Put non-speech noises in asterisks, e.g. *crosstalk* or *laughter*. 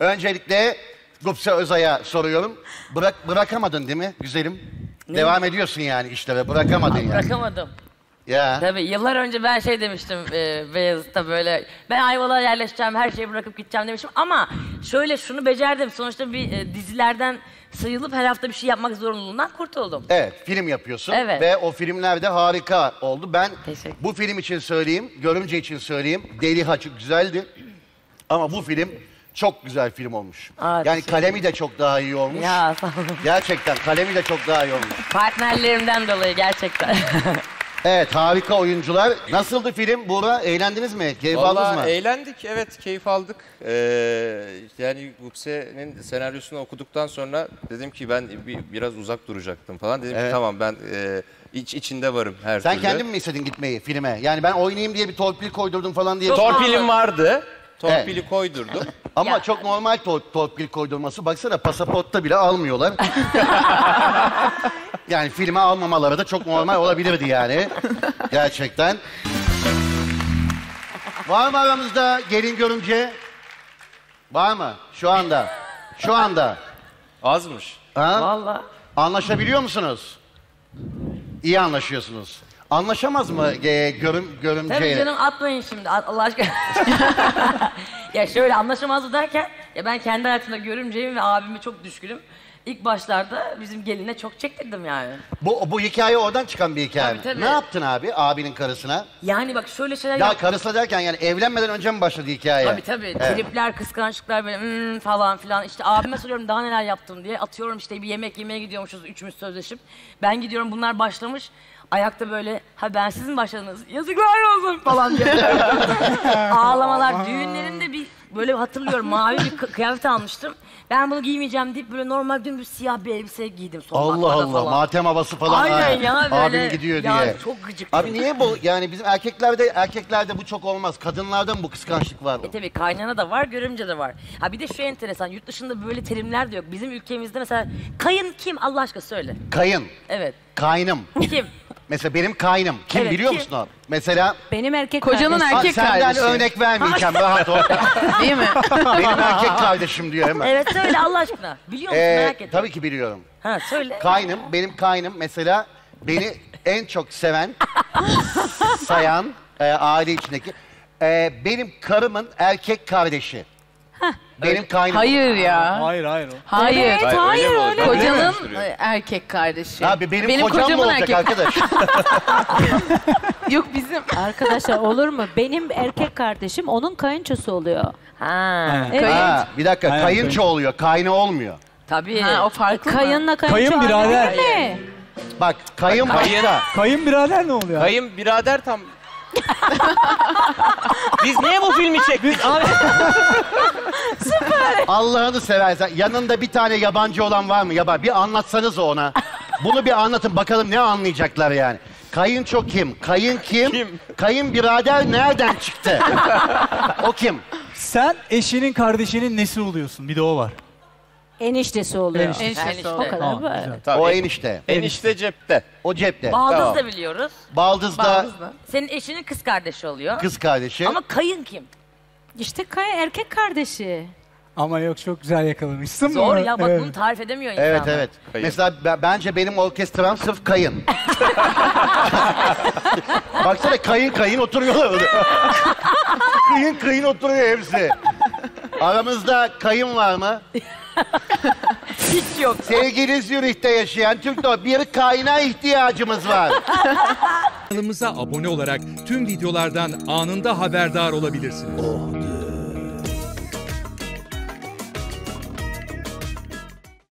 Öncelikle Gupse Özay'a soruyorum. Bırak, bırakamadın değil mi güzelim? Devam ediyorsun yani işlere. Bırakamadın yani. Bırakamadım. Ya. Tabii yıllar önce ben şey demiştim e, Beyazıt'ta böyle ben Ayvalık'a yerleşeceğim her şeyi bırakıp gideceğim demiştim ama şöyle şunu becerdim sonuçta bir e, dizilerden sıyrılıp her hafta bir şey yapmak zorunluluğundan kurtuldum. Evet, film yapıyorsun Evet. ve o filmler de harika oldu. Ben Teşekkür. bu film için söyleyeyim, Görümce için söyleyeyim. Deli Haçık güzeldi. Ama bu film çok güzel film olmuş. Aa, yani teşekkür kalemi de çok daha iyi olmuş. Ya sağ olun. *laughs* Gerçekten kalemi de çok daha iyi olmuş. Partnerlerimden dolayı gerçekten. *laughs* Evet, harika oyuncular. Nasıldı film Buğra? Eğlendiniz mi? Keyif aldınız mı? Vallahi eğlendik, evet keyif aldık. Ee, yani Gupse'nin senaryosunu okuduktan sonra dedim ki ben bir, biraz uzak duracaktım falan. Dedim Evet. ki tamam ben e, iç içinde varım her Sen türlü. kendin mi istedin gitmeyi filme? Yani ben oynayayım diye bir torpil koydurdum falan diye. Torpilim vardı. Torpili koydurdum. *laughs* Ama Ya. çok normal tor torpil koydurması. Baksana pasaportta bile almıyorlar. *laughs* yani filme almamaları da çok normal olabilirdi yani. Gerçekten. Var mı aramızda gelin görümce? Var mı? Şu anda. Şu anda. Azmış. Ha? Vallahi. Anlaşabiliyor musunuz? İyi anlaşıyorsunuz. Anlaşamaz mı e, görüm, Tabii görümceyle? canım atmayın şimdi Allah aşkına. *laughs* ya şöyle anlaşamazdı derken ya ben kendi hayatımda görümceyim ve abime çok düşkünüm. İlk başlarda bizim geline çok çektirdim yani. Bu, bu hikaye oradan çıkan bir hikaye mi? Tabii, tabii. Ne yaptın abi abinin karısına? Yani bak şöyle şeyler Ya yap- karısına derken yani evlenmeden önce mi başladı hikaye? Tabii tabii. Evet. Tripler, kıskançlıklar böyle "Hmm" falan filan. İşte abime soruyorum daha neler yaptım diye. Atıyorum işte bir yemek yemeye gidiyormuşuz üçümüz sözleşip. Ben gidiyorum bunlar başlamış. Ayakta böyle ha ben sizin başladınız yazıklar olsun falan diye. *laughs* Ağlamalar. Düğünlerinde bir böyle hatırlıyorum mavi bir kı- kıyafet almıştım. Ben bunu giymeyeceğim deyip böyle normal dümdüz siyah bir elbise giydim. Allah sokaklarda Allah falan. matem havası falan. Aynen ha. ya böyle. Abim gidiyor ya diye. çok gıcık. Abi niye bu yani bizim erkeklerde erkeklerde bu çok olmaz. Kadınlarda mı bu kıskançlık var? E tabii kaynana da var, görümce de var. Ha bir de şu enteresan, yurt dışında böyle terimler de yok. Bizim ülkemizde mesela kayın kim Allah aşkına söyle. Kayın, Evet. kaynım. Kim? Mesela benim kaynım. Kim Evet, biliyor kim? musun o? Mesela Benim erkek Kocanın kardeşim. erkek senden kardeşi. örnek vermeyeceğim *laughs* rahat ol. Değil mi? benim erkek kardeşim diyor hemen. Evet söyle Allah aşkına. Biliyor musun Ee, merak ettim. tabii ki biliyorum. Ha söyle. Kaynım, benim kaynım mesela beni en çok seven, sayan e, aile içindeki e, benim karımın erkek kardeşi. Benim kaynım. Hayır ya. Hayır hayır. o. Hayır. Evet, Hayır, hayır öyle mi öyle. oldu? Kocanın Öyle mi? e, erkek kardeşi. Abi benim, kocam mı kocamın olacak erkek arkadaş? *laughs* Yok bizim. Arkadaşlar olur mu? Benim erkek kardeşim onun kayınçosu oluyor. Ha. Evet. ha, bir dakika Aynen, kayınço oluyor, kayna olmuyor. Tabii. Ha, o farklı mı? Kayınla kayınço Kayın birader. aynı değil mi? Bak kayın Kayın. başka. Kayınbirader ne oluyor? Kayın birader tam... *laughs* Biz niye bu filmi çektik? *laughs* Allah'ını seversen yanında bir tane yabancı olan var mı? Yabancı. Bir anlatsanız ona. Bunu bir anlatın bakalım ne anlayacaklar yani. Kayınço kim? Kayın kim? Kim? Kayın birader nereden çıktı? o kim? sen eşinin kardeşinin nesi oluyorsun? Bir de o var. Eniştesi oluyor. Enişte. Enişte. O kadar Tamam, güzel. Tabii. O enişte. Enişte cepte. O cepte. Baldız Tamam. da biliyoruz. Baldız da. Senin eşinin kız kardeşi oluyor. kız kardeşi. Ama kayın kim? İşte kay erkek kardeşi. Ama yok çok güzel yakalamışsın. Zor ya bak Evet. bunu tarif edemiyor insan. Evet evet. Kayın. Mesela ben- bence benim orkestram sırf kayın. *laughs* Baksana kayın kayın oturuyorlar öyle. kayın kayın oturuyor hepsi. Aramızda kayın var mı? *laughs* Hiç yok. Sevgili Zürih'te yaşayan Türk bir kayna ihtiyacımız var. Kanalımıza abone olarak tüm videolardan anında haberdar olabilirsiniz.